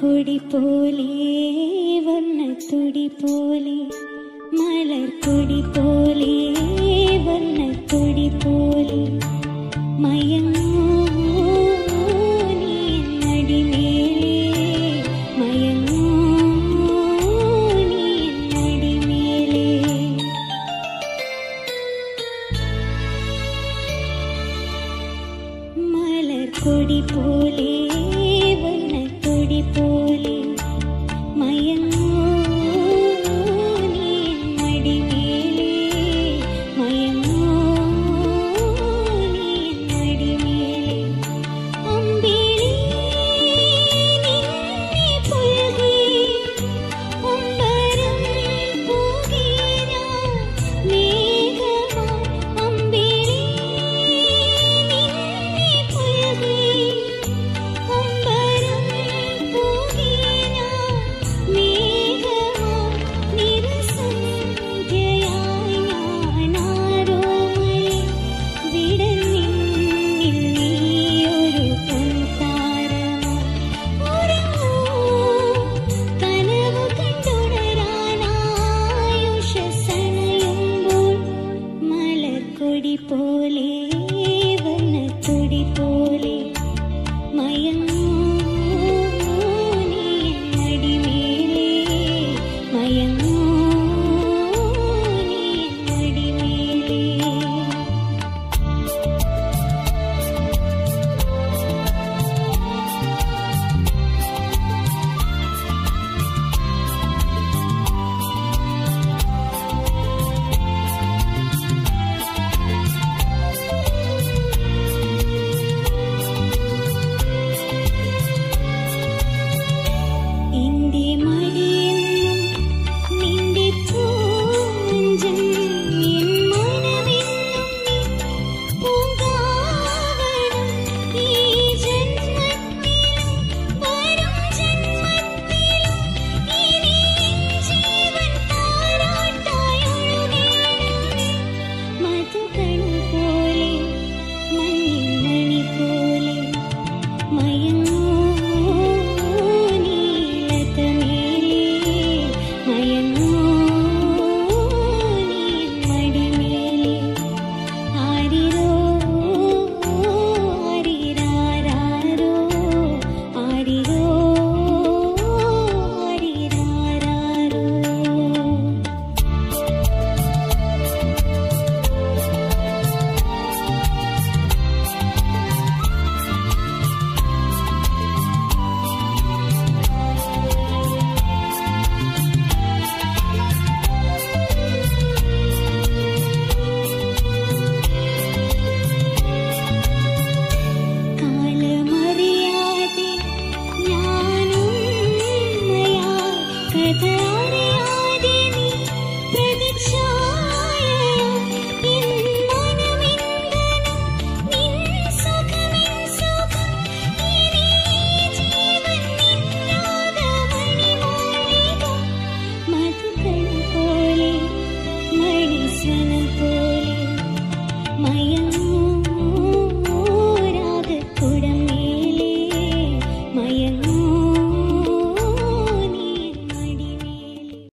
கொடி போலே வண்ண துடி போலே மலர் கொடி போலே வண்ண கொடி போலே. மயங்கோ கொடி போலே